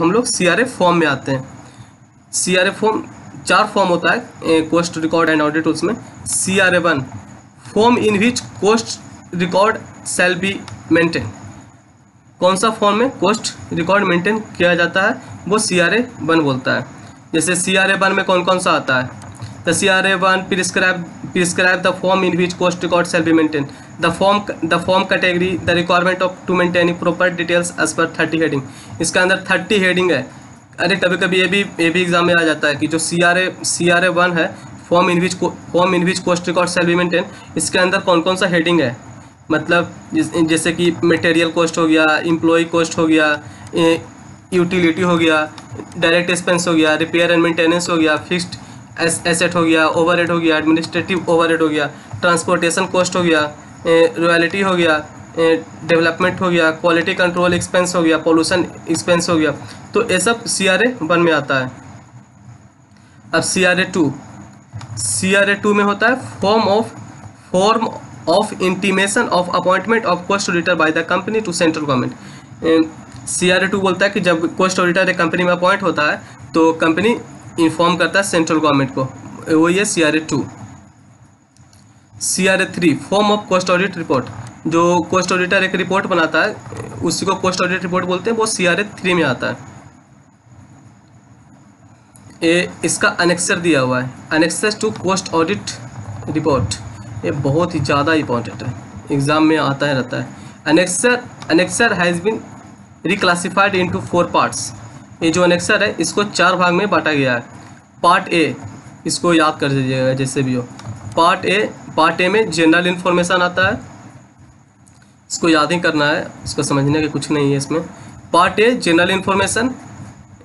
हम लोग C R form में आते हैं सी आर फॉर्म चार फॉर्म होता है कोस्ट रिकॉर्ड एंड ऑडिट उसमें C R A one form in which cost record shall be maintain कौन सा फॉर्म में कोस्ट रिकॉर्ड मेंटेन किया जाता है वो सी आर ए वन बोलता है जैसे सी आर ए वन में कौन कौन सा आता है तो C R A one prescribe prescribe the form in which cost record shall be maintained the form the form category the requirement of to maintain proper details as per 30 heading इसके अंदर 30 heading है अरे कभी कभी ये भी ये भी एग्जाम में आ जाता है कि जो C R A C R A one है form in which form in which cost record shall be maintain इसके अंदर कौन कौन सा हेडिंग है मतलब जैसे कि मटेरियल कॉस्ट हो गया इम्प्लॉय कॉस्ट हो गया यूटिलिटी हो गया डायरेक्ट एक्सपेंस हो गया रिपेयर एंड मेंटेनेंस हो गया फिक्स्ड एसेट हो गया ओवर हो गया एडमिनिस्ट्रेटिव ओवर हो गया ट्रांसपोर्टेशन कॉस्ट हो गया रॉयल्टी हो गया डेवलपमेंट हो गया क्वालिटी कंट्रोल एक्सपेंस हो गया पोल्यूशन एक्सपेंस हो गया तो ये सब सी आर ए वन में आता है अब C R A two C R A two में होता है form of form of intimation of appointment of cost auditor by the company to central government C R A two बोलता है कि जब कोस्ट ऑडिटर एक कंपनी में appoint होता है तो कंपनी इन्फॉर्म करता है सेंट्रल गवर्नमेंट को वो ये C R A two C R A three form of cost audit report जो कोस्ट ऑडिटर एक रिपोर्ट बनाता है उसी को कोस्ट ऑडिट रिपोर्ट बोलते हैं वो सी आर ए थ्री में आता है ये इसका अनेक्सर दिया हुआ है annexure to cost audit report ये बहुत ही ज़्यादा इंपॉर्टेंट है एग्ज़ाम में आता है रहता है annexure annexure has been reclassified into four parts ये जो अनेक्सर है इसको चार भाग में बांटा गया है पार्ट ए इसको याद कर दीजिएगा जैसे भी हो पार्ट ए पार्ट ए में जनरल इन्फॉर्मेशन आता है इसको याद ही करना है इसको समझने के कुछ नहीं है इसमें part A general information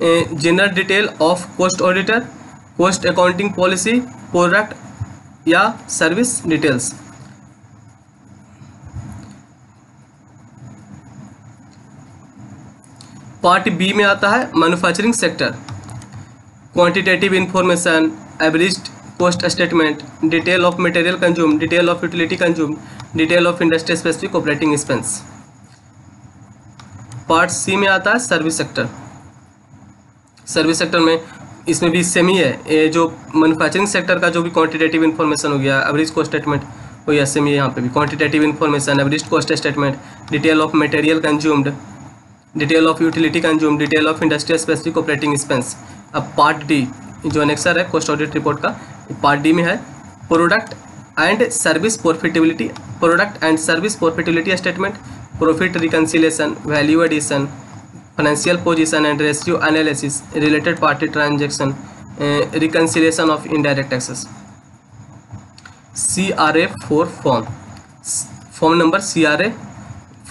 general detail of cost auditor cost accounting policy product या सर्विस डिटेल्स पार्ट बी में आता है manufacturing sector quantitative information average cost statement detail of material consume detail of utility consume detail of industry specific operating expense part C में आता है service sector service sector में इसमें भी same ही है ये जो मैनुफैक्चरिंग सेक्टर का जो भी क्वांटिटेटिव इन्फॉर्मेशन हो गया एवरेज कॉस्ट स्टेटमेंट वही गया सेम ही यहाँ पे भी quantitative information average cost statement detail of material consumed detail of utility consume detail of industrial specific operating expense अब पार्ट डी जो अनेक्सर है कोस्ट ऑडिट रिपोर्ट का पार्ट डी में है product and service profitability product and service profitability statement profit reconciliation value addition financial position and ratio analysis related party transaction reconciliation of indirect taxes C R A four form form number C R A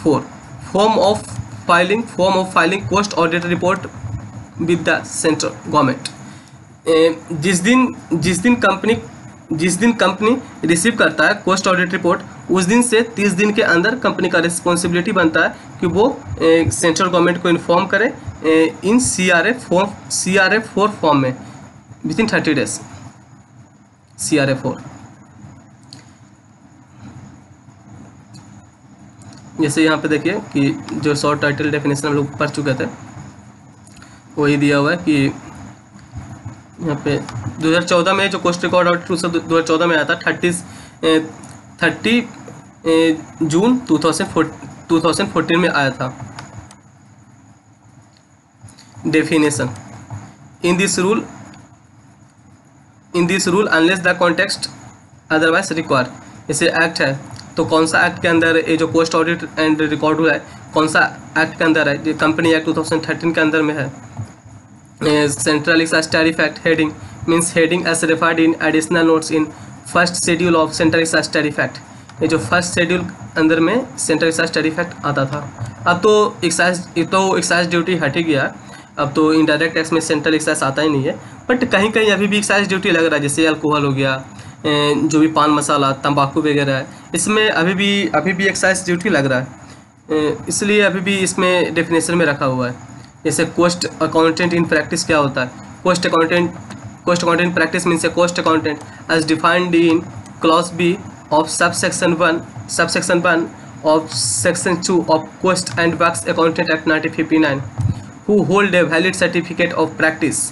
four form of filing form of filing cost audit report report with the central government eh, जिस दिन जिस दिन company जिस दिन company receive करता है cost audit report उस दिन से 30 दिन के अंदर कंपनी का रिस्पॉन्सिबिलिटी बनता है कि वो सेंट्रल eh, गवर्नमेंट को इन्फॉर्म करे in C R F form C R F four form में within thirty days C R F four जैसे यहाँ पे देखिए कि जो शॉर्ट टाइटल डेफिनेशन हम लोग पढ़ चुके थे वही दिया हुआ है कि यहाँ पे 2014 में जो कोस्ट रिकॉर्ड आउट टू सब दो हज़ार में आया था thirty thirty June two thousand में आया था definition in this rule in this rule unless the context otherwise require जैसे एक्ट है तो कौन सा एक्ट के अंदर ये जो पोस्ट ऑडिट एंड रिकॉर्ड हुआ है कौन सा एक्ट के अंदर है ये कंपनी एक्ट 2013 के अंदर में है central excise tariff act heading means heading as referred in additional notes in first schedule of central excise tariff act ये जो फर्स्ट शेड्यूल अंदर में सेंट्रल एक्साइज टैरिफ एक्ट आता था अब तो एक्साइज तो एक्साइज ड्यूटी हट ही गया अब तो इनडायरेक्ट टैक्स में सेंट्रल एक्साइज आता ही नहीं है बट कहीं कहीं अभी भी एक्साइज ड्यूटी लग रहा है जैसे अल्कोहल हो गया जो भी पान मसाला तंबाकू वगैरह है इसमें अभी भी अभी भी एक्साइज ड्यूटी लग रहा है इसलिए अभी भी इसमें डेफिनेशन में रखा हुआ है जैसे कोस्ट अकाउंटेंट इन प्रैक्टिस क्या होता है cost accountant cost accountant practice means a cost accountant as defined in clause B of sub section one sub section one of section two of cost and Cost accountant act nineteen fifty nine who hold a valid certificate of practice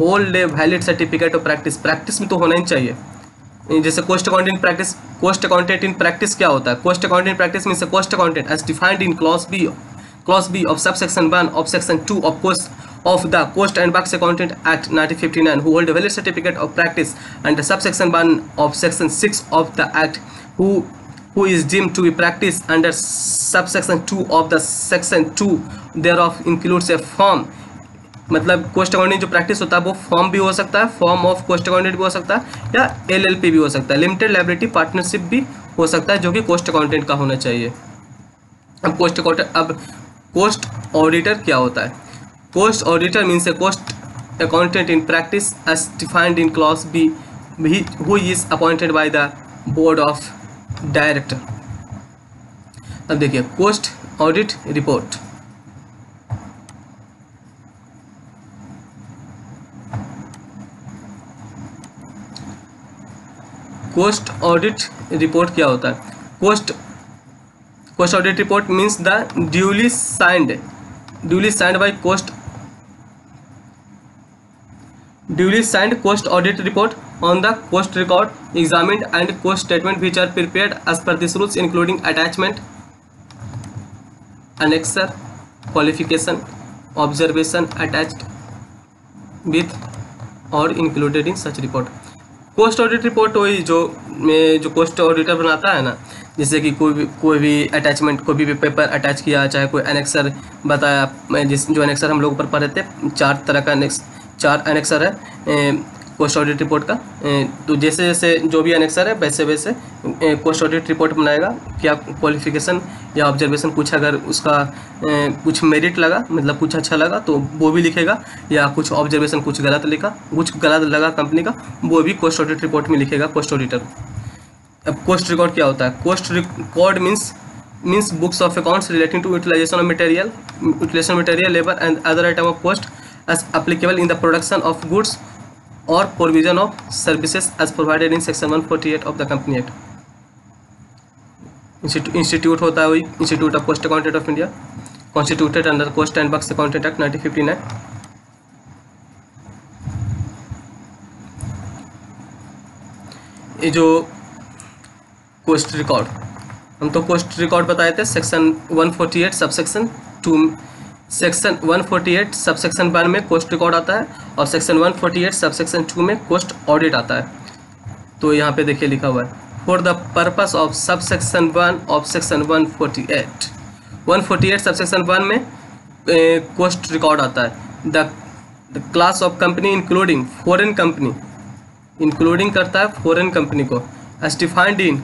hold a valid certificate of practice practice में तो होना ही चाहिए जैसे cost accountant practice cost accountant in practice क्या होता है cost accountant practice means cost accountant as defined in clause B clause B of sub section one of section two of cost of the Coast and Bucks Accountant Act 1959 who hold a valid certificate of practice under subsection 1 of section 6 of the act who who is deemed to be practiced under subsection 2 of the section 2 thereof includes a form मतलब cost accounting जो practice होता है वो firm भी हो सकता है form of cost accountant भी हो सकता है या एलएलपी भी हो सकता है लिमिटेड लाइब्रेटी पार्टनरशिप भी हो सकता है जो कि कोस्ट अकाउंटेंट का होना चाहिए अब कोस्ट अकाउंटेंट अब कोस्ट ऑडिटर क्या होता है cost auditor means a cost accountant in practice as defined in clause B who is appointed by the board of director अब देखिए cost audit report cost audit report क्या होता है cost cost audit report means the duly signed duly signed by cost duly signed cost audit report on the cost record examined and cost statement which are prepare as per this rules including attachment annexure qualification observation attach with और included in such report post audit report वही जो में जो cost auditor बनाता है ना जैसे कि कोई भी कोई भी अटैचमेंट कोई भी पेपर अटैच किया चाहे कोई एनेक्सर बताया जिस जो एनेक्सर हम लोग ऊपर पढ़े थे चार तरह का एनेक्स चार एनेक्सर है कोस्ट ऑडिट रिपोर्ट का तो जैसे जैसे जो भी अनेक्सर है वैसे वैसे कोस्ट ऑडिट रिपोर्ट बनाएगा क्या क्वालिफिकेशन या ऑब्जर्वेशन कुछ अगर उसका कुछ मेरिट लगा मतलब कुछ अच्छा लगा तो वो भी लिखेगा या कुछ ऑब्जर्वेशन कुछ गलत लिखा कुछ गलत लगा कंपनी का वो भी कोस्ट ऑडिट रिपोर्ट में लिखेगा कोस्ट ऑडिटर अब कोस्ट रिकॉर्ड क्या होता है cost record means means books of accounts relating to utilization of material utilization material labour and other item of cost as applicable in the production of goods और provision of services as provided in section 148 of the company act institute होता है वही institute of cost accountant of India constituted under cost and works accountant act nineteen fifty nine ये जो cost record हम तो cost record बताए थे section 148 sub section two section 148 sub section one में कोस्ट रिकॉर्ड आता है और सेक्शन 148 सब सेक्शन टू में कोस्ट ऑडिट आता है तो यहाँ पे देखिए लिखा हुआ है for the purpose of sub section one of section 148 at sub section one में कोस्ट रिकॉर्ड आता है the class of company including foreign company including करता है फॉरन कंपनी को as defined in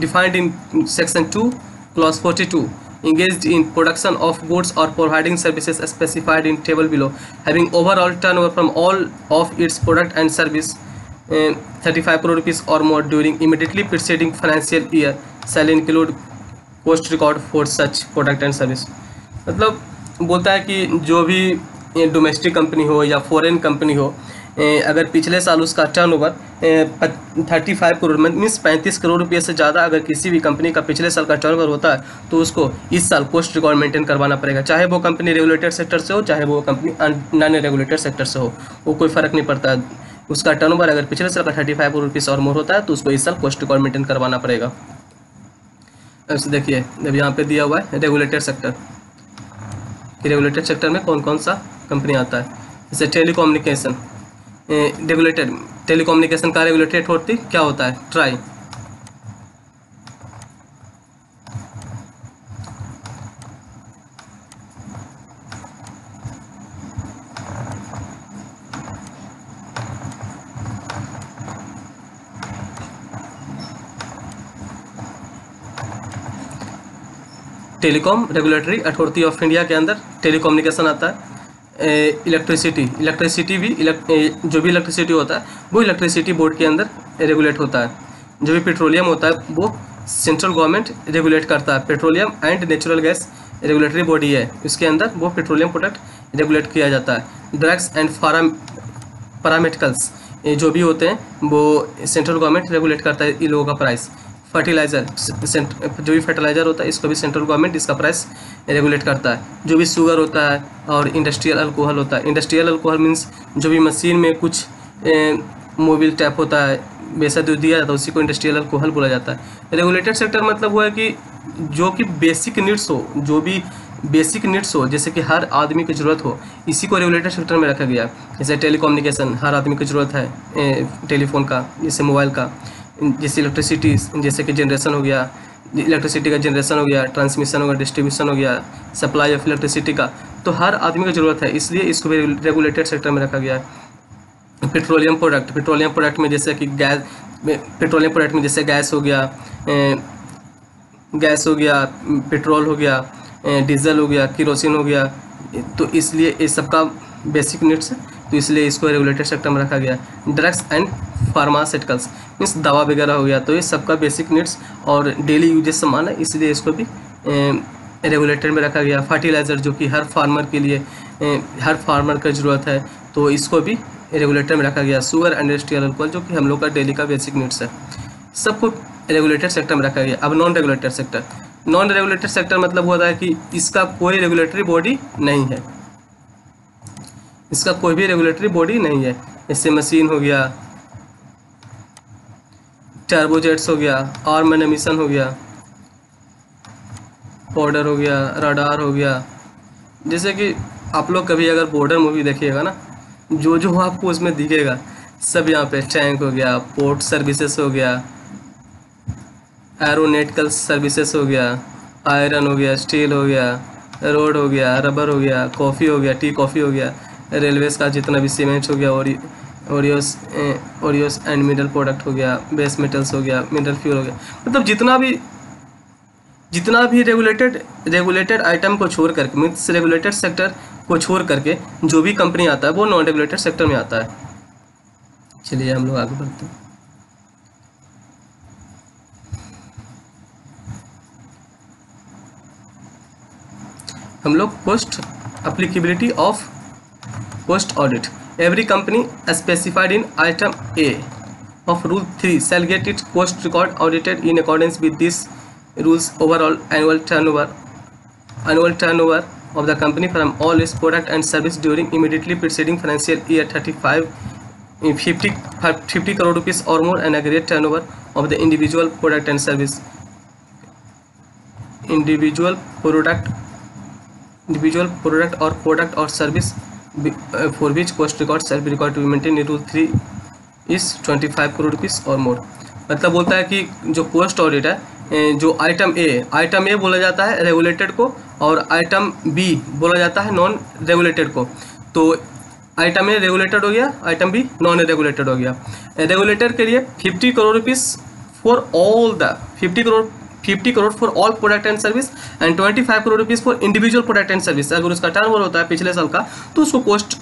defined in section two class forty two engaged in production of goods or providing services specified in table below having overall turnover from all of its product and service uh, 35 crore rupees or more during immediately preceding financial year shall include cost record for such product and service matlab bolta hai ki jo bhi domestic company हो या foreign company हो अगर पिछले साल उसका turnover thirty five crore means पैंतीस करोड़ रुपये से ज़्यादा अगर किसी भी कंपनी का पिछले साल का टर्न ओवर होता है तो उसको इस साल पोस्ट रिकॉर्ड मेंटेन करवाना पड़ेगा चाहे वो कंपनी रेगुलेटेड सेक्टर से हो चाहे वो कंपनी नॉन रेगुलेटेड सेक्टर से हो वो कोई फ़र्क नहीं पड़ता है उसका टर्न अगर पिछले साल का थर्टी फाइव करोड़ रुपीज़ और मोर होता है तो उसको इस साल पोस्ट रिकॉर्ड मेंटेन करवाना पड़ेगा देखिए जब यहाँ पे दिया हुआ है रेगुलेटेड सेक्टर कि रेगुलेटेड सेक्टर में कौन कौन सा कंपनी आता है जैसे टेलीकोम्युनिकेशन रेगुलेटेड टेलीकोम्युनिकेशन का रेगुलेटेड होती क्या होता है TRAI telecom regulatory authority of India के अंदर टेलीकॉम्युनिकेशन आता है इलेक्ट्रिसिटी इलेक्ट्रिसिटी भी इलेक्ट जो भी इलेक्ट्रिसिटी होता है वो इलेक्ट्रिसिटी बोर्ड के अंदर रेगुलेट होता है जो भी पेट्रोलियम होता है वो सेंट्रल गवर्नमेंट रेगुलेट करता है petroleum and natural gas regulatory body है उसके अंदर वो पेट्रोलियम प्रोडक्ट रेगुलेट किया जाता है ड्रग्स एंड फारा पैरामेडिकल्स जो भी होते हैं वो सेंट्रल गवर्नमेंट रेगुलेट करता है इन लोगों का प्राइस फर्टिलाइज़र जो भी फर्टिलाइज़र होता है इसको भी सेंट्रल गवर्नमेंट इसका प्राइस रेगुलेट करता है जो भी शुगर होता है और इंडस्ट्रियल अल्कोहल होता है इंडस्ट्रियल अल्कोहल मीन्स जो भी मशीन में कुछ मोबिल टैप होता है बेसा दूध दिया जाता है उसी को इंडस्ट्रियल अल्कोहल बोला जाता है रेगुलेटेड सेक्टर मतलब हुआ है कि जो कि बेसिक नीड्स हो जो भी बेसिक नीड्स हो जैसे कि हर आदमी की ज़रूरत हो इसी को रेगुलेटेड सेक्टर में रखा गया जैसे टेलीकम्युनिकेशन हर आदमी की ज़रूरत है टेलीफोन का जैसे मोबाइल का जैसे इलेक्ट्रिसिटी जैसे कि जनरेशन हो गया इलेक्ट्रिसिटी का जनरेशन हो गया ट्रांसमिशन हो गया डिस्ट्रीब्यूशन हो गया सप्लाई ऑफ इलेक्ट्रिसिटी का तो हर आदमी की ज़रूरत है इसलिए इसको भी रेगुलेटेड सेक्टर में रखा गया है पेट्रोलियम प्रोडक्ट पेट्रोलियम प्रोडक्ट में जैसे कि गैस पेट्रोलियम प्रोडक्ट में जैसे गैस हो गया गैस हो गया पेट्रोल हो गया डीजल हो गया किरोसिन हो गया तो इसलिए ये सबका बेसिक नीड्स तो इसलिए इसको रेगुलेटेड सेक्टर में रखा गया ड्रग्स एंड फार्मास्यूटिकल्स मीन्स दवा वगैरह हो गया तो ये सबका बेसिक नीड्स और डेली यूजेस सामान है इसलिए इसको भी रेगुलेटेड में रखा गया फर्टिलाइज़र जो कि हर फार्मर के लिए हर फार्मर का ज़रूरत है तो इसको भी रेगुलेटर में रखा गया शुगर इंडस्ट्रियल अल्कोहल जो कि हम लोग का डेली का बेसिक नीड्स है सबको रेगुलेटेड सेक्टर में रखा गया अब non regulated sector non regulated sector मतलब होता है कि इसका कोई रेगुलेटरी बॉडी नहीं है इसका कोई भी रेगुलेटरी बॉडी नहीं है इससे मशीन हो गया टर्बोजेट्स हो गया आर्म एंड हो गया बॉर्डर हो गया रडार हो गया जैसे कि आप लोग कभी अगर बॉर्डर मूवी देखिएगा ना जो जो आपको उसमें दिखेगा सब यहाँ पे टैंक हो गया पोर्ट सर्विसेज हो गया एरोनेटिकल सर्विसेज हो गया आयरन हो गया स्टील हो गया रोड हो गया रबर हो गया कॉफ़ी हो गया टी कॉफ़ी हो गया रेलवेज का जितना भी सीमेंट्स हो गया और aureus aureus and middle product हो गया बेस मेटल्स हो गया मिडल फ्यूल हो गया मतलब जितना भी जितना भी रेगुलेटेड रेगुलेटेड आइटम को छोड़ करके मीन्स रेगुलेटेड सेक्टर को छोड़ करके जो भी कंपनी आता है वो नॉन रेगुलेटेड सेक्टर में आता है चलिए हम लोग आगे बढ़ते हैं हम लोग post applicability of Cost audit. Every company as specified in item A of Rule 3 shall get its cost record audited in accordance with these rules. Overall annual turnover of the company from all its product and service during immediately preceding financial year 50 crore rupees or more, and aggregate turnover of the individual product and service individual product or service for each cost record self record to maintain be maintained in rule 3 crore rupees और more मतलब बोलता है कि जो post audit है जो item A item A बोला जाता है रेगुलेटेड को और आइटम बी बोला जाता है नॉन रेगुलेटेड को तो आइटम ए रेगुलेटेड हो गया आइटम बी नॉन रेगुलेटेड हो गया रेगुलेटेड के लिए fifty crore rupees for all the fifty crore fifty crore for all product and service and twenty five crore rupees for individual product and service अगर उसका turn होता है पिछले साल का तो उसको पोस्ट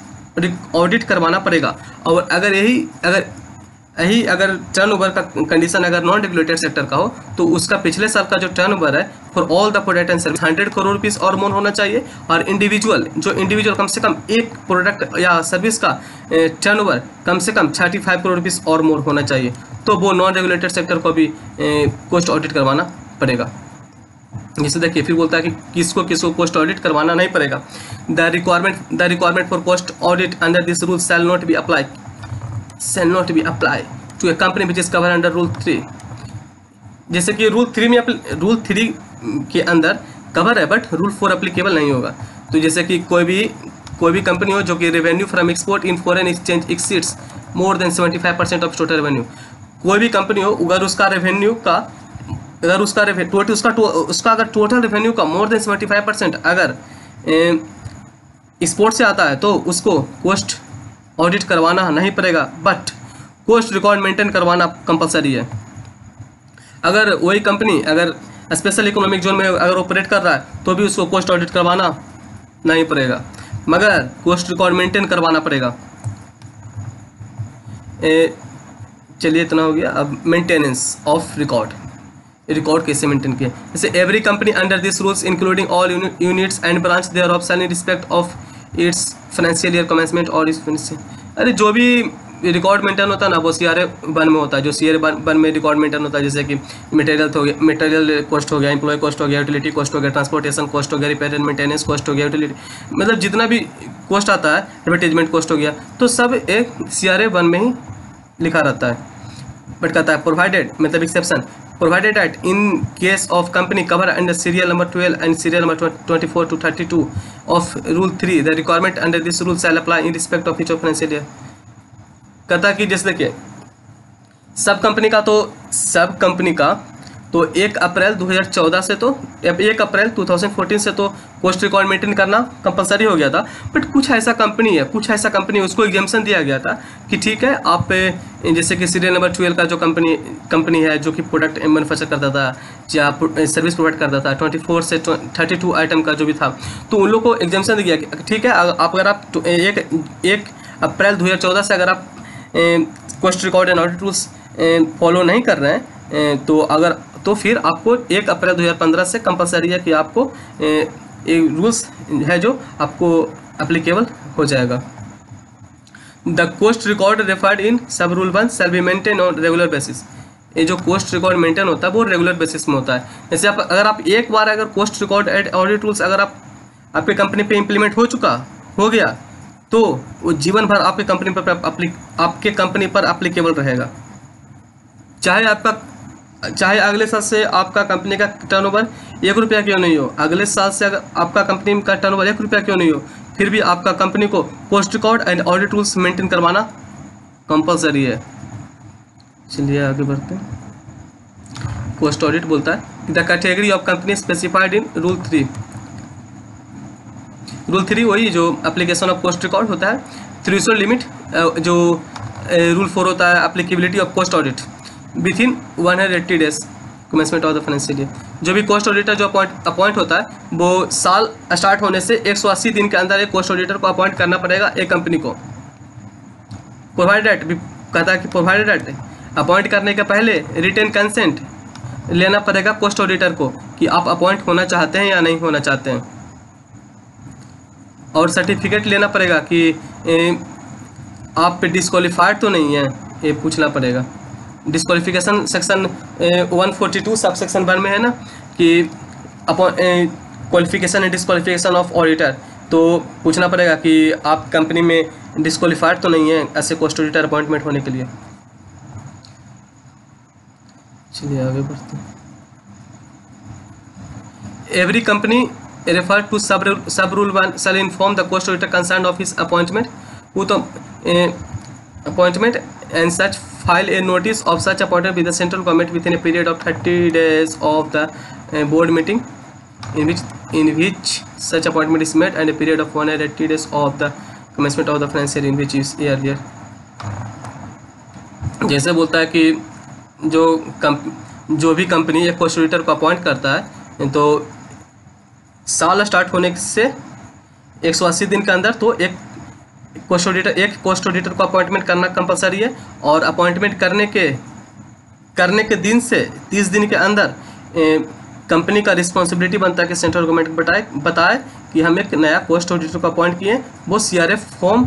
ऑडिट करवाना पड़ेगा और अगर यही अगर यही अगर ओवर का कंडीशन अगर नॉन रेगुलेटेड सेक्टर का हो तो उसका पिछले साल का जो ओवर है for all the product and service hundred crore rupees और मोर होना चाहिए और इंडिविजुअल जो इंडिविजुअल कम से कम एक प्रोडक्ट या सर्विस का ओवर कम से कम थर्टी फाइव करोड़ रुपीज़ और मोर होना चाहिए तो वो नॉन रेगुलेटेड सेक्टर को भी कोस्ट ऑडिट करवाना पड़ेगा जैसे देखिए फिर बोलता है कि किसको किसको पोस्ट ऑडिट करवाना नहीं पड़ेगा the requirement the requirement for post audit under this rule shall not be apply shall not be apply to a company which is cover under rule three जैसे कि रूल थ्री में rule three के अंदर cover है but rule four applicable नहीं होगा तो जैसे कि कोई भी कोई भी कंपनी हो जो कि revenue from export in foreign exchange exceeds more than seventy five percent of total revenue कोई भी कंपनी हो अगर उसका रेवेन्यू का अगर उसका टोटल उसका उसका अगर टोटल रेवेन्यू का more than seventy five percent अगर स्पोर्ट से आता है तो उसको कोस्ट ऑडिट करवाना नहीं पड़ेगा बट कोस्ट रिकॉर्ड मेंटेन करवाना कंपलसरी है अगर वही कंपनी अगर स्पेशल इकोनॉमिक जोन में अगर ऑपरेट कर रहा है तो भी उसको कोस्ट ऑडिट करवाना नहीं पड़ेगा मगर कोस्ट रिकॉर्ड मेंटेन करवाना पड़ेगा चलिए इतना हो गया अब मेंटेनेंस ऑफ रिकॉर्ड रिकॉर्ड कैसे मेंटेन किया जैसे every company under this rules including all units and branch thereof shall in respect of its financial year commencement और अरे जो भी रिकॉर्ड मेंटेन होता है ना वो सी आर वन में होता है जो सी आर वन में रिकॉर्ड मेंटेन होता है जैसे कि मटेरियल हो गया मटेरियल कॉस्ट हो गया एम्प्लॉय कॉस्ट हो गया यूटिलिटी कॉस्ट हो गया ट्रांसपोर्टेशन कॉस्ट हो गया रिपेयर एंड मेंटेनेंस कॉस्ट हो गया यूटिलिटी मतलब जितना भी कॉस्ट आता है एडवर्टीजमेंट कॉस्ट हो गया तो सब एक सी आर वन में ही लिखा रहता है बट कहता है प्रोवाइडेड मतलब exception provided that in case of company covered under serial number 12 and serial number 24 to 32 of rule 3 the requirement under this rule shall apply in respect of each of financial year कहता कि जैसे देखिए सब company का तो सब company का तो एक अप्रैल 2014 से तो एक अप्रैल 2014 से तो कोस्ट रिकॉर्ड मेंटेन करना कंपलसरी हो गया था बट कुछ ऐसा कंपनी है कुछ ऐसा कंपनी उसको एग्जामेशन दिया गया था कि ठीक है आप जैसे कि सीरियल नंबर ट्वेल्व का जो कंपनी कंपनी है जो कि प्रोडक्ट मैनुफैक्चर करता था या सर्विस प्रोवाइड करता था ट्वेंटी फोर से थर्टी टू आइटम का जो भी था तो उन लोग को एग्जामेशन दिया गया ठीक है आप अगर आप तो, एक एक अप्रैल दो से अगर आप cost record and audit rules follow नहीं कर रहे हैं तो अगर तो फिर आपको एक अप्रैल 2015 से कंपलसरी है कि आपको रूल्स है जो आपको अप्लीकेबल हो जाएगा the cost record referred in sub rule one shall be maintain on regular basis ये जो कोस्ट रिकॉर्ड मेंटेन होता है वो रेगुलर बेसिस में होता है जैसे आप अगर आप एक बार अगर cost record and audit rules अगर आप आपके कंपनी पे इंप्लीमेंट हो चुका हो गया तो वो जीवन भर आपके कंपनी पर आपके कंपनी पर अप्लीकेबल रहेगा चाहे आपका चाहे अगले साल से आपका कंपनी का टर्नओवर एक रुपया क्यों नहीं हो अगले साल से अगर आपका कंपनी का टर्नओवर एक रुपया क्यों नहीं हो फिर भी आपका कंपनी को post record and audit rules maintain करवाना कंपलसरी है चलिए आगे बढ़ते हैं पोस्ट ऑडिट बोलता है the category of company specified in rule three rule three वही जो एप्लीकेशन ऑफ पोस्ट रिकॉर्ड होता है थ्री लिमिट जो रूल फोर होता है applicability of post audit within one hundred days commencement of the financial year जो भी cost auditor जो अपॉइंट अपॉइंट होता है वो साल स्टार्ट होने से अस्सी दिन के अंदर एक कोस्ट ऑडिटर को अपॉइंट करना पड़ेगा एक कंपनी को प्रोवाइडेड कहता है कि प्रोवाइडेड अपॉइंट करने के पहले रिटर्न कंसेंट लेना पड़ेगा कोस्ट ऑडिटर को कि आप अपॉइंट होना चाहते हैं या नहीं होना चाहते हैं और सर्टिफिकेट लेना पड़ेगा कि ए, आप डिस्कालीफाइड तो नहीं है ये पूछना पड़ेगा disqualification section one forty two sub section one में है ना कि upon qualification and disqualification of auditor तो पूछना पड़ेगा कि आप कंपनी में डिस्कालीफाइड तो नहीं है ऐसे कोस्ट ऑडिटर अपॉइंटमेंट होने के लिए चलिए आगे बढ़ते every company refer to sub sub rule one shall inform the cost auditor concern of his appointment वो तो appointment and such file a notice of such appointment with the central government within a period of thirty days of the board meeting in which in which such appointment is made and a period of one hundred eighty days of the commencement of the financial in which is year जैसे बोलता है कि जो कम जो भी company एक कॉस्टिटर को appoint करता है तो साल स्टार्ट होने से एक सौ अस्सी दिन के अंदर तो एक कोस्ट ऑडिटर एक कोस्ट ऑडिटर को अपॉइंटमेंट करना कंपलसरी है और अपॉइंटमेंट करने के करने के दिन से तीस दिन के अंदर कंपनी का रिस्पॉन्सिबिलिटी बनता है कि सेंट्रल गवर्नमेंट बताए बताए कि हम एक नया कोस्ट ऑडिटर को अपॉइंट किए वो C R F form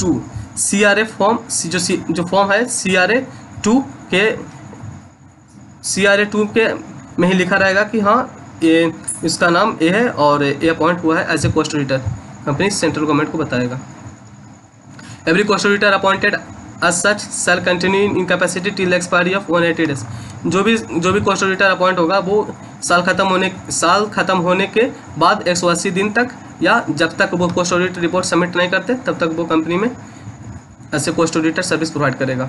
two C R F form जो जो फॉर्म है सी आर ए टू के सी आर ए टू के में ही लिखा रहेगा कि हाँ ये इसका नाम ए है और ए अपॉइंट हुआ है as a cost auditor company central government को बताएगा every contributor appointed as such shall continue in incapacity till expiry of one eighty days जो भी जो भी कॉन्स्टिट्यूटर अपॉइंट होगा वो साल खत्म होने साल खत्म होने के बाद एक सौ अस्सी दिन तक या जब तक वो ऑडिटर रिपोर्ट सबमिट नहीं करते तब तक वो कंपनी में ऐसे ऑडिटर सर्विस प्रोवाइड करेगा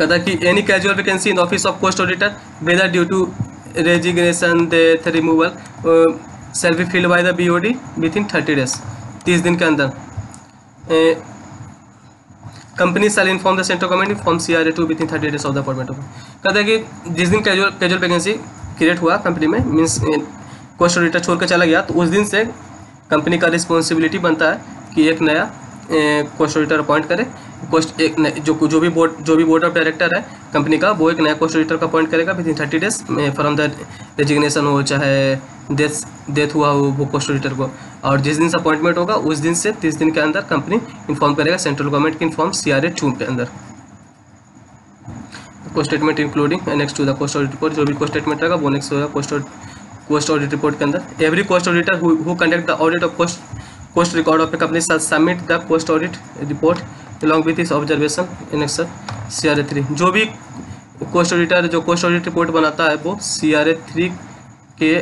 कदा कि any casual vacancy in office of cost auditor whether due to resignation death removal shall be filled by the B O D within thirty days तीस दिन के अंदर company shall inform the central government form C R A two within thirty days of the appointment of कहते हैं कि जिस दिन casual casual vacancy create हुआ कंपनी में मीन्स क्वेश्चन रिटर छोड़कर चला गया तो उस दिन से कंपनी का रिस्पॉन्सिबिलिटी बनता है कि एक नया कॉस्ट ऑडिटर अपॉइंट करे कॉस्ट एक जो जो भी बोर्ड जो भी बोर्ड ऑफ डायरेक्टर है कंपनी का वो एक नया कॉस्ट ऑडिटर का अपॉइंट करेगा within thirty days from the resignation हो चाहे डेथ डेथ हुआ हो वो कॉस्ट ऑडिटर को और जिस दिन से अपॉइंटमेंट होगा उस दिन से तीस दिन के अंदर कंपनी इन्फॉर्म करेगा सेंट्रल गवर्नमेंट की inform C R A two के अंदर को statement including next to the cost audit report जो भी कोस्ट स्टेटमेंट रहेगा वो नेक्स्ट होगा कोस्ट कोस्ट ऑडिट रिपोर्ट के अंदर every cost auditor who conduct the audit of cost cost record of a company साथ submit the cost audit report along with his observation in एक्सर C R A three जो भी cost auditor जो cost audit report बनाता है वो C R A three के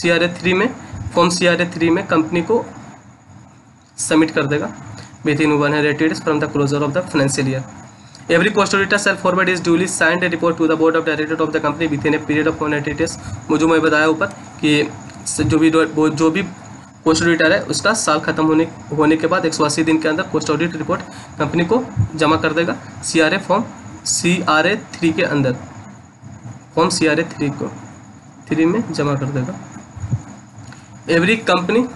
C R A three में form C R A three में company को सबमिट कर देगा within one hundred days from the closure of the financial year every cost auditor shall forward his duly signed report to the board of director of the company within a period of one hundred days मुझे मैं बताया ऊपर कि जो भी जो भी cost auditor है उसका साल खत्म होने होने के बाद 180 दिन के अंदर कोस्ट ऑडिट रिपोर्ट कंपनी को जमा कर देगा C R A form C R A three के अंदर form C R A three को थ्री में जमा कर देगा every company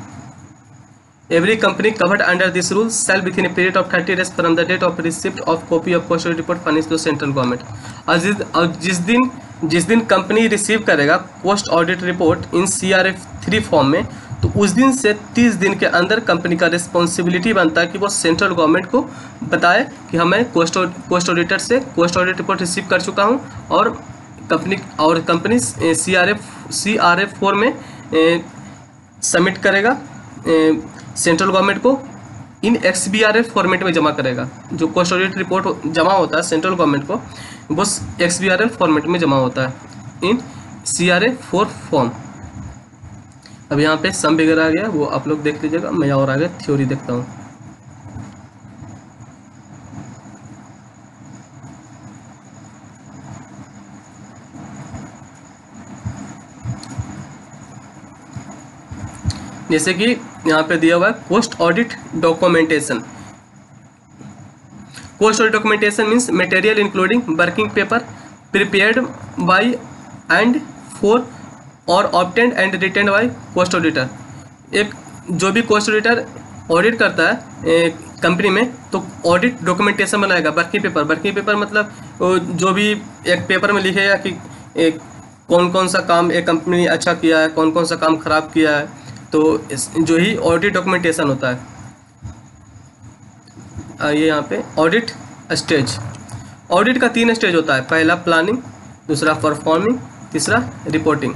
every company covered under this rule shall within in period of 30 days from the date of receipt of copy of postal report furnished to central government और जिस और जिस दिन जिस दिन कंपनी रिसीव करेगा post audit report in C R F three form में तो उस दिन से 30 दिन के अंदर कंपनी का रिस्पॉन्सिबिलिटी बनता है कि वो सेंट्रल गवर्नमेंट को बताए कि हमें कोस्ट कोस्ट ऑडिटर से कोस्ट ऑडिट रिपोर्ट रिसीव कर चुका हूँ और कंपनी और company C R F C R F four में सबमिट करेगा सेंट्रल गवर्नमेंट को in X B R F format में जमा करेगा जो कोस्ट ऑडिट रिपोर्ट जमा होता है सेंट्रल गवर्नमेंट को वो X B R F format में जमा होता है in C R F four form अब यहाँ पे सम वगैरह आ गया वो आप लोग देख लीजिएगा मैं और आगे थ्योरी देखता हूँ जैसे कि यहाँ पे दिया हुआ है cost audit documentation cost audit documentation means material including working paper prepared by and for और obtained and retained by cost auditor एक जो भी कोस्ट ऑडिटर ऑडिट करता है कंपनी में तो ऑडिट डॉक्यूमेंटेशन बनाएगा बर्की पेपर बर्की पेपर मतलब जो भी एक पेपर में लिखेगा कि एक कौन कौन सा काम एक कंपनी अच्छा किया है कौन कौन सा काम खराब किया है तो जो ही ऑडिट डॉक्यूमेंटेशन होता है ये यहाँ पे ऑडिट स्टेज ऑडिट का तीन स्टेज होता है पहला प्लानिंग दूसरा परफॉर्मिंग तीसरा रिपोर्टिंग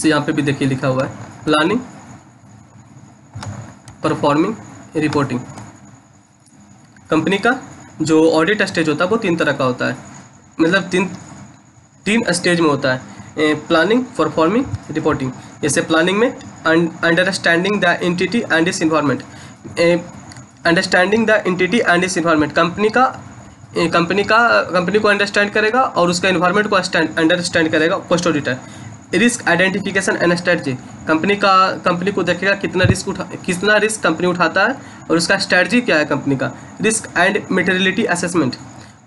से यहाँ पे भी देखिए लिखा हुआ है प्लानिंग परफॉर्मिंग रिपोर्टिंग कंपनी का जो ऑडिट स्टेज होता है वो तीन तरह का होता है मतलब तीन तीन स्टेज में होता है प्लानिंग परफॉर्मिंग रिपोर्टिंग जैसे प्लानिंग में understanding the entity and its environment understanding the entity and its environment company का कंपनी का कंपनी को अंडरस्टैंड करेगा और उसका इन्वायरमेंट को अंडरस्टैंड करेगा post auditor risk identification and strategy company का कंपनी को देखेगा कितना रिस्क उठा कितना रिस्क कंपनी उठाता है और उसका स्ट्रेटजी क्या है कंपनी का risk and materiality assessment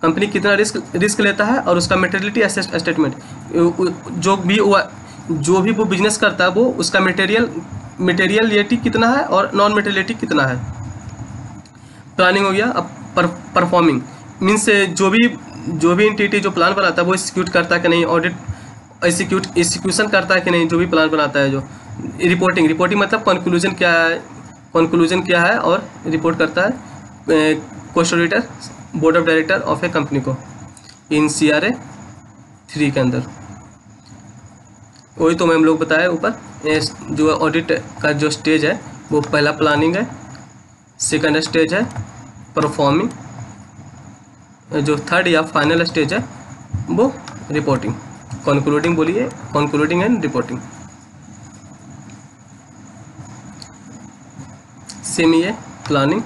company कितना रिस्क रिस्क लेता है और उसका मेटेरियलिटी स्टेटमेंट जो भी वो जो भी वो बिजनेस करता है वो उसका मेटेरियल मटेरियलिटी कितना है और नॉन मेटेरियलिटी कितना है प्लानिंग हो गया अब परफॉर्मिंग मीन्स जो भी जो भी इंटिटी जो प्लान बनाता है वो एक्सिक्यूट करता है कि नहीं ऑडिट एक्सिक्यूट एक्सिक्यूशन करता है कि नहीं जो भी प्लान बनाता है जो रिपोर्टिंग रिपोर्टिंग मतलब कंक्लूजन क्या है कंक्लूजन क्या है और रिपोर्ट करता है cost auditor board of director of a company को इन सी आर ए थ्री के अंदर वही तो मैं हम लोग बताया ऊपर जो ऑडिट का जो स्टेज है वो पहला प्लानिंग है सेकंड स्टेज है परफॉर्मिंग जो थर्ड या फाइनल स्टेज है वो रिपोर्टिंग कॉन्क्लूडिंग बोलिए कॉन्क्लूडिंग एंड रिपोर्टिंग सेम ही है प्लानिंग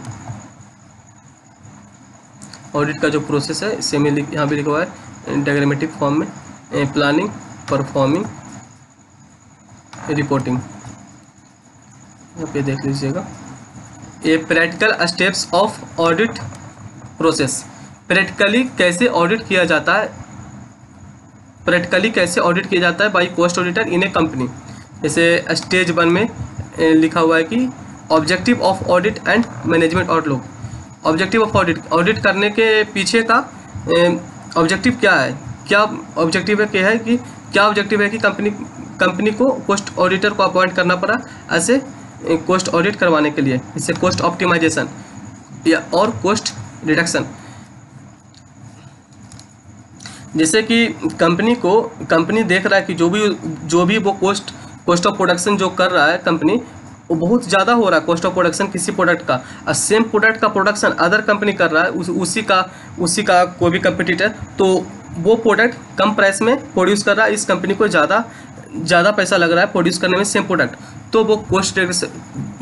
ऑडिट का जो प्रोसेस है सेम ही यहाँ भी लिखा हुआ है डायग्रामेटिक फॉर्म में प्लानिंग परफॉर्मिंग रिपोर्टिंग यहाँ पे देख लीजिएगा ये practical steps of audit process practically कैसे ऑडिट किया जाता है प्रैक्टिकली कैसे ऑडिट किया जाता है by cost auditor in a company जैसे स्टेज वन में लिखा हुआ है कि objective of audit and management outlook objective of audit audit करने के पीछे का ऑब्जेक्टिव क्या है क्या ऑब्जेक्टिव है क्या है कि क्या ऑब्जेक्टिव है कि कंपनी कंपनी को कोस्ट ऑडिटर को अपॉइंट करना पड़ा ऐसे कोस्ट ऑडिट करवाने के लिए इससे कोस्ट ऑप्टिमाइजेशन या और कोस्ट रिडक्शन जैसे कि कंपनी को कंपनी देख रहा है कि जो भी जो भी वो कॉस्ट कॉस्ट ऑफ प्रोडक्शन जो कर रहा है कंपनी वो बहुत ज़्यादा हो रहा है कॉस्ट ऑफ प्रोडक्शन किसी प्रोडक्ट का और सेम प्रोडक्ट का प्रोडक्शन अदर कंपनी कर रहा है उस, उसी का उसी का कोई भी कंपिटिटर तो वो प्रोडक्ट कम प्राइस में प्रोड्यूस कर रहा है इस कंपनी को ज़्यादा ज़्यादा पैसा लग रहा है प्रोड्यूस करने में सेम प्रोडक्ट तो वो कॉस्ट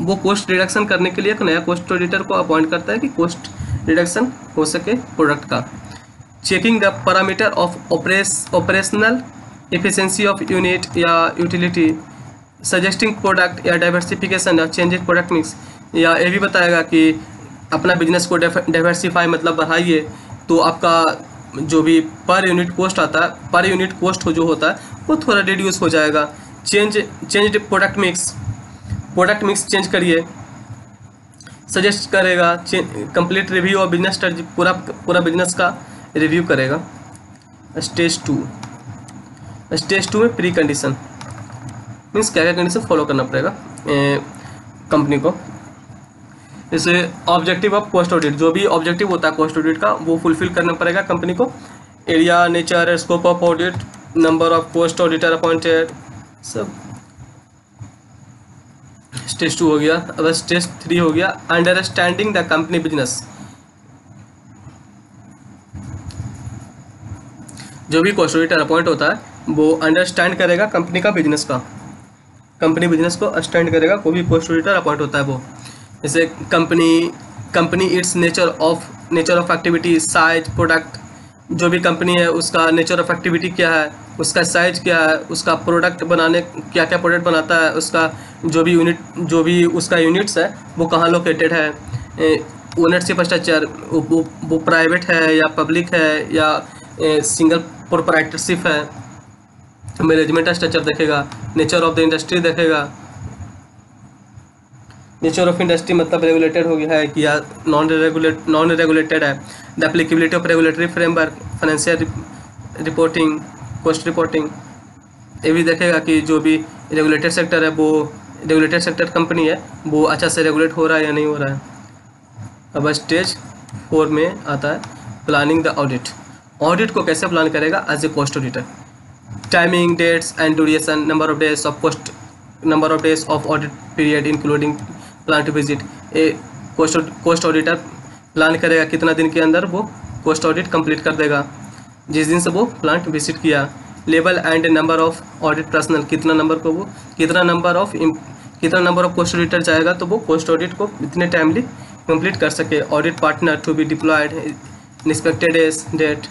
वो कॉस्ट रिडक्शन करने के लिए एक नया कॉस्ट ऑडिटर को अपॉइंट करता है कि कॉस्ट रिडक्शन हो सके प्रोडक्ट का checking the parameter of operas operational efficiency of unit या यूटिलिटी सजेस्टिंग प्रोडक्ट या डाइवर्सिफिकेशन या changing प्रोडक्ट मिक्स या ये भी बताएगा कि अपना बिजनेस को डाइवर्सिफाई मतलब बढ़ाइए तो आपका जो भी पर यूनिट कॉस्ट आता है पर यूनिट कॉस्ट जो होता है वो थोड़ा रिड्यूस हो जाएगा change change product mix product mix change करिए सजेस्ट करेगा कंप्लीट रिव्यू और बिजनेस स्ट्रेटजी पूरा पूरा बिजनेस का रिव्यू करेगा स्टेज टू स्टेज टू में प्री कंडीशन मीन्स क्या क्या कंडीशन फॉलो करना पड़ेगा कंपनी को जैसे ऑब्जेक्टिव ऑफ कॉस्ट ऑडिट जो भी ऑब्जेक्टिव होता है कॉस्ट ऑडिट का वो फुलफिल करना पड़ेगा कंपनी को area nature scope of audit number of cost auditor appointed सब स्टेज टू हो गया अब स्टेज थ्री हो गया अंडरस्टैंडिंग द कंपनी बिजनेस जो भी कॉस्टोरेटर अपॉइंट होता है वो अंडरस्टैंड करेगा कंपनी का बिजनेस का कंपनी बिजनेस को अंडरस्टैंड करेगा कोई भी कॉस्टोरेटर अपॉइंट होता है वो जैसे company company its nature of nature of activity size product जो भी कंपनी है उसका नेचर ऑफ एक्टिविटी क्या है उसका साइज क्या है उसका प्रोडक्ट बनाने क्या क्या प्रोडक्ट बनाता है उसका जो भी यूनिट जो भी उसका यूनिट्स है वो कहाँ लोकेटेड है ओनरशिप स्ट्रक्चर वो, वो, वो प्राइवेट है या पब्लिक है या ए, सिंगल प्रोपराइटरशिप है मैनेजमेंट स्ट्रक्चर देखेगा नेचर ऑफ द इंडस्ट्री देखेगा नेचर ऑफ इंडस्ट्री मतलब रेगुलेटेड हो गया है कि या नॉन रेगुलेट नॉन रेगुलेटेड है the applicability of regulatory framework financial reporting cost reporting ये भी देखेगा कि जो भी रेगुलेटेड सेक्टर है वो रेगुलेटेड सेक्टर कंपनी है वो अच्छा से रेगुलेट हो रहा है या नहीं हो रहा है अब स्टेज फोर में आता है प्लानिंग द ऑडिट ऑडिट को कैसे प्लान करेगा as a cost auditor timing dates and duration number of days of cost number of days of audit period including to visit a cost auditor plan करेगा कितना दिन के अंदर वो cost audit complete कर देगा जिस दिन से वो प्लांट विजिट किया level and number of audit personnel कितना नंबर को वो कितना नंबर ऑफ कितना नंबर ऑफ कोस्ट ऑडिटर जाएगा तो वो कोस्ट ऑडिट को इतने टाइमली कंप्लीट कर सके audit partner to be deployed inspected date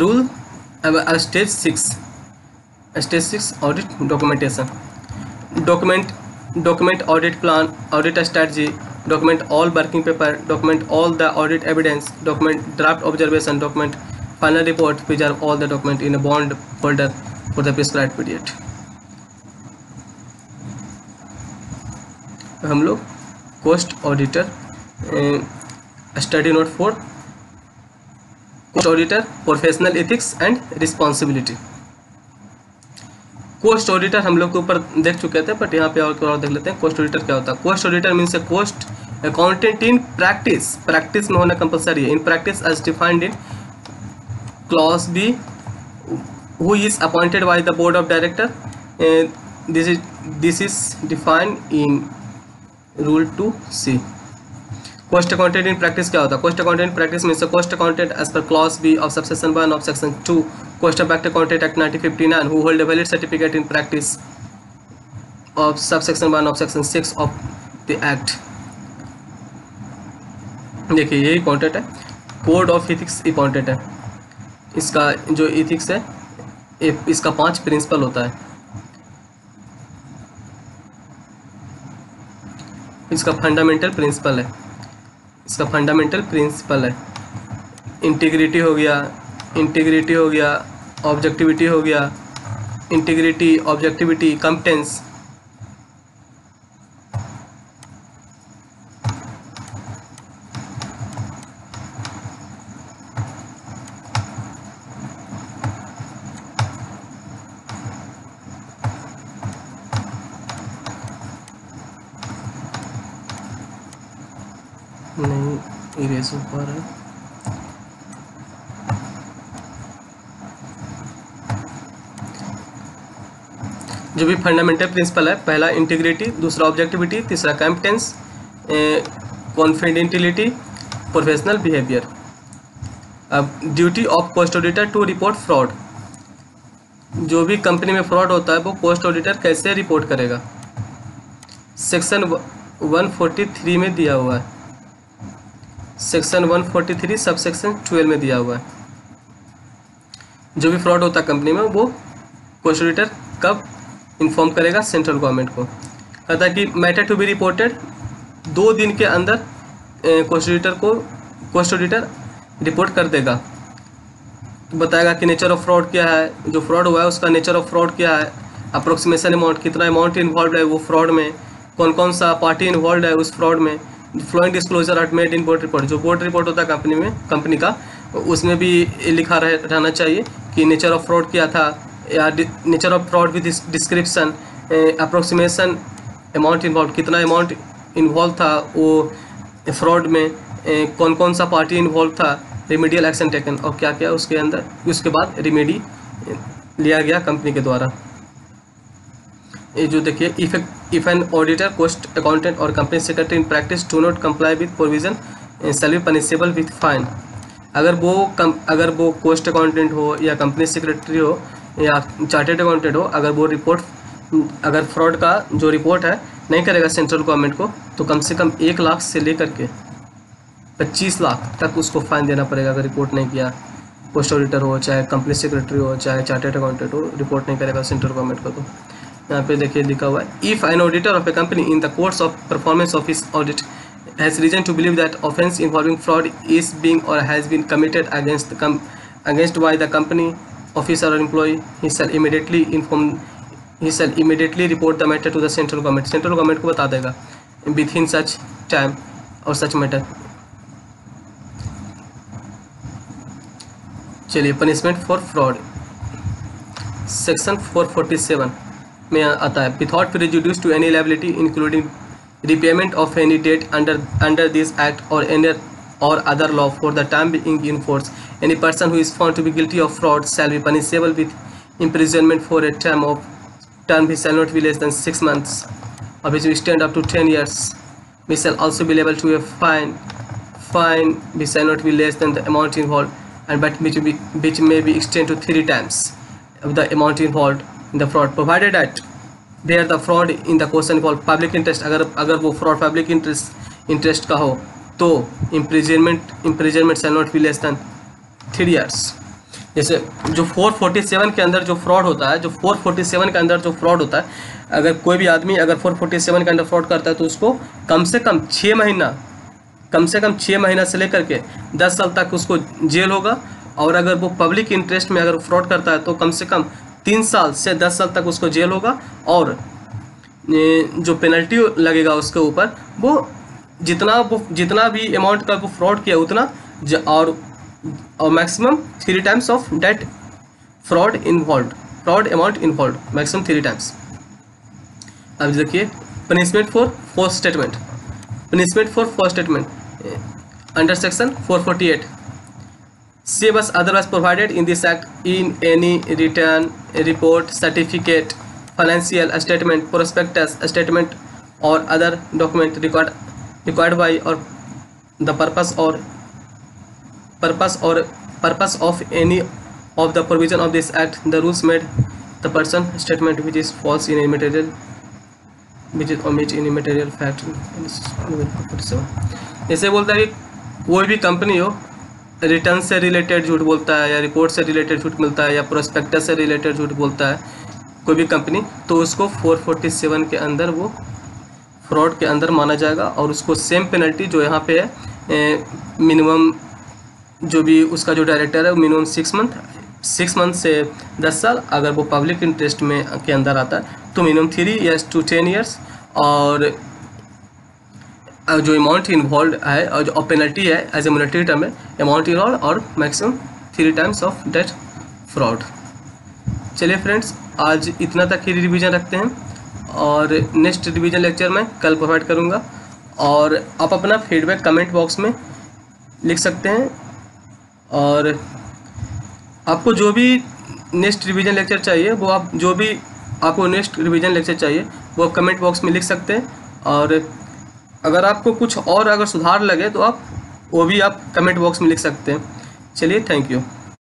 rule stage six stage six audit documentation document document audit plan audit strategy document all working paper document all the audit evidence document draft observation document final report preserve all the document in a bond folder for the prescribed period हम लोग cost auditor study note four cost auditor professional ethics and responsibility cost auditor हम लोग के ऊपर देख चुके थे but यहाँ पे और और देख लेते हैं कोस्ट ऑडिटर क्या होता है cost auditor means a cost accountant in practice practice में होना कंपलसरी है in practice as defined in clause B who is appointed by the board of director this is this is defined in rule two C cost accountant in practice क्या होता है cost accountant practice में से cost accountant as per clause B of subsection one of section two cost affect accountant act nineteen fifty nine who hold valid certificate in practice of sub section one of section six of the act देखिए ये important है code of ethics important है इसका जो ethics है इसका पांच principal होता है इसका फंडामेंटल प्रिंसिपल है इसका फंडामेंटल प्रिंसिपल है इंटीग्रिटी हो गया इंटीग्रिटी हो गया ऑब्जेक्टिविटी हो गया इंटीग्रिटी ऑब्जेक्टिविटी कंपटेंस इरेजर ऊपर है जो भी फंडामेंटल प्रिंसिपल है पहला इंटीग्रिटी दूसरा ऑब्जेक्टिविटी तीसरा कॉम्पिटेंस कॉन्फिडेंटिलिटी प्रोफेशनल बिहेवियर अब duty of post auditor to report fraud जो भी कंपनी में फ्रॉड होता है वो पोस्ट ऑडिटर कैसे रिपोर्ट करेगा सेक्शन 143 में दिया हुआ है सेक्शन 143 सब सेक्शन ट्वेल्व में दिया हुआ है जो भी फ्रॉड होता है कंपनी में वो कॉन्स्टिट्यूटर कब इन्फॉर्म करेगा सेंट्रल गवर्नमेंट को कहता कि मैटर टू बी रिपोर्टेड दो दिन के अंदर कॉन्स्टिट्यूटर को कॉन्स्टिट्यूटर रिपोर्ट कर देगा बताएगा कि नेचर ऑफ फ्रॉड क्या है जो फ्रॉड हुआ है उसका नेचर ऑफ फ्रॉड क्या है अप्रोक्सीमेशन अमाउंट कितना अमाउंट इन्वॉल्व है वो फ्रॉड में कौन कौन सा पार्टी इन्वॉल्व है उस फ्रॉड में following disclosure are made in board report जो बोर्ड रिपोर्ट होता है कंपनी में कंपनी का उसमें भी लिखा रह, रहना चाहिए कि नेचर ऑफ फ्रॉड क्या था या nature of fraud with description approximation amount involve कितना अमाउंट इन्वॉल्व था वो फ्रॉड में ए, कौन कौन सा पार्टी इन्वॉल्व था रिमेडियल एक्शन टेकन और क्या क्या उसके अंदर उसके बाद रिमेडी लिया गया कंपनी के द्वारा ये जो देखिए effect if an auditor cost accountant or company secretary in practice do not comply with provision eh, shall be punishable with fine अगर वो कम अगर वो कोस्ट अकाउंटेंट हो या कंपनी सेक्रेटरी हो या चार्टेड अकाउंटेंट हो अगर वो रिपोर्ट अगर फ्रॉड का जो रिपोर्ट है नहीं करेगा सेंट्रल गवर्नमेंट को तो कम से कम एक लाख से लेकर के पच्चीस लाख तक उसको फाइन देना पड़ेगा अगर रिपोर्ट नहीं किया पोस्ट ऑडिटर हो चाहे कंपनी सेक्रेटरी हो चाहे चार्टेड अकाउंटेंट हो रिपोर्ट नहीं करेगा सेंट्रल गवर्नमेंट को तो यहाँ पे देखिए लिखा हुआ है if an auditor of a company in the course of performance of his audit has reason to believe that offence involving fraud is being or has been committed against against by the company officer or employee he shall immediately inform he shall immediately report the matter to the central government central government को बता देगा within such time or such matter चलिए punishment for fraud section 447 में आता है without prejudice to any liability including repayment of any debt under under this act or any or other law for the time being in force any person who is found to be guilty of fraud shall be punishable with imprisonment for a term of term he shall not be less than six months of which will extend up to 10 years we shall also be liable to a fine fine which shall not be less than the amount involved and but which, be, which may be extended to three times of the amount involved the fraud provided at they are the fraud in the question call public interest अगर अगर वो fraud public interest interest का हो तो imprisonment imprisonment shall not be less than three years जैसे जो 447 के अंदर जो फ्रॉड होता है जो 447 के अंदर जो फ्रॉड होता है अगर कोई भी आदमी अगर 447 के अंदर फ्रॉड करता है तो उसको कम से कम छः महीना कम से कम छः महीना से लेकर के दस साल तक उसको जेल होगा और अगर वो पब्लिक इंटरेस्ट में अगर फ्रॉड करता है तो कम से कम तीन साल से दस साल तक उसको जेल होगा और जो पेनल्टी लगेगा उसके ऊपर वो जितना वो जितना भी अमाउंट का वो फ्रॉड किया उतना और, और maximum three times of debt fraud involve fraud amount involve maximum three times अब देखिए punishment for forth statement punishment for forth statement under section four forty eight as otherwise provided in this act in any return report certificate financial statement prospectus statement or other document required required by or the purpose or purpose or purpose of any of the provision of this act the rules made the person statement which is false in a material which is omit in a material fact जैसे बोलता है कि कोई भी company हो return से related झूठ बोलता है या रिपोर्ट से रिलेटेड झूठ मिलता है या प्रोस्पेक्टस से रिलेटेड झूठ बोलता है कोई भी कंपनी तो उसको 447 के अंदर वो फ्रॉड के अंदर माना जाएगा और उसको सेम पेनल्टी जो यहाँ पे है मिनिमम जो भी उसका जो डायरेक्टर है वो minimum six month six month से दस साल अगर वो पब्लिक इंटरेस्ट में के अंदर आता है तो minimum three years to ten years और जो अमाउंट इन्वॉल्व है और जो पेनल्टी है एज ए मोनिटरी टर्म है अमाउंट इन्वॉल्व और maximum three times of debt fraud चलिए फ्रेंड्स आज इतना तक ही रिवीजन रखते हैं और नेक्स्ट रिवीजन लेक्चर मैं कल प्रोवाइड करूँगा और आप अपना फीडबैक कमेंट बॉक्स में लिख सकते हैं और आपको जो भी नेक्स्ट रिवीजन लेक्चर चाहिए वो आप जो भी आपको नेक्स्ट रिवीजन लेक्चर चाहिए वो आप कमेंट बॉक्स में लिख सकते हैं और अगर आपको कुछ और अगर सुधार लगे तो आप वो भी आप कमेंट बॉक्स में लिख सकते हैं चलिए थैंक यू